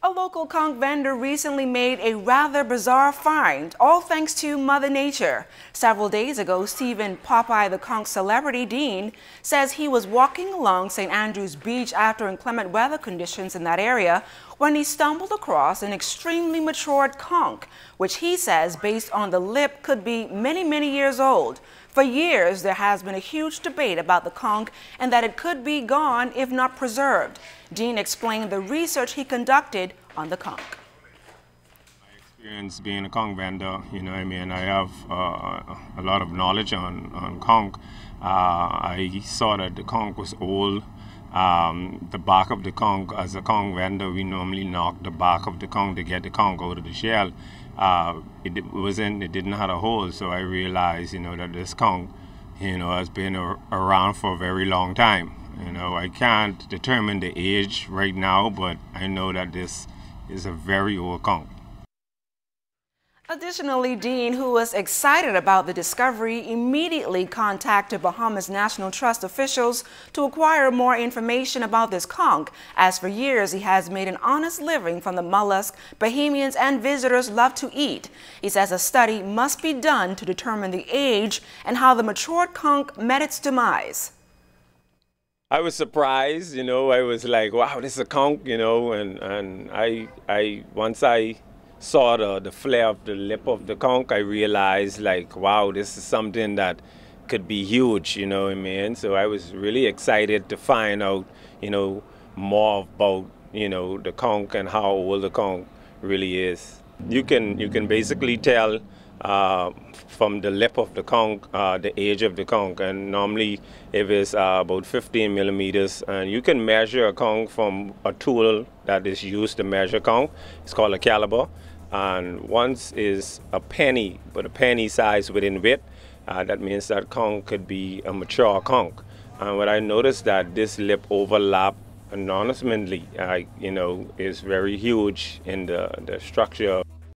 A local conch vendor recently made a rather bizarre find, all thanks to Mother Nature. Several days ago, Stephen Popeye the conch celebrity Dean says he was walking along St. Andrews Beach after inclement weather conditions in that area when he stumbled across an extremely matured conch, which he says, based on the lip, could be many, many years old. For years, there has been a huge debate about the conch and that it could be gone if not preserved. Dean explained the research he conducted on the conch. My experience being a conch vendor, you know, I mean, I have uh, a lot of knowledge on, on conch. Uh, I saw that the conch was old. Um, the back of the conch, as a conch vendor, we normally knock the back of the conch to get the conch out of the shell. Uh, it wasn't, it didn't have a hole, so I realized, you know, that this conch, you know, has been a, around for a very long time. You know, I can't determine the age right now, but I know that this is a very old conch. Additionally, Dean, who was excited about the discovery, immediately contacted Bahamas National Trust officials to acquire more information about this conch, as for years he has made an honest living from the mollusk Bahamians and visitors love to eat. He says a study must be done to determine the age and how the matured conch met its demise. I was surprised, you know, I was like, wow, this is a conch, you know, and, and I, I, once I saw the, the flare of the lip of the conch, I realized like, wow, this is something that could be huge, you know what I mean? So I was really excited to find out, you know, more about, you know, the conch and how old the conch really is. You can you can basically tell uh, from the lip of the conch, uh, the age of the conch, and normally it's uh, about 15 millimeters, and you can measure a conch from a tool that is used to measure conch. It's called a caliber, and once is a penny, but a penny size within width. Uh, that means that conch could be a mature conch. And what I noticed that this lip overlap enormously, uh, you know, is very huge in the, the structure.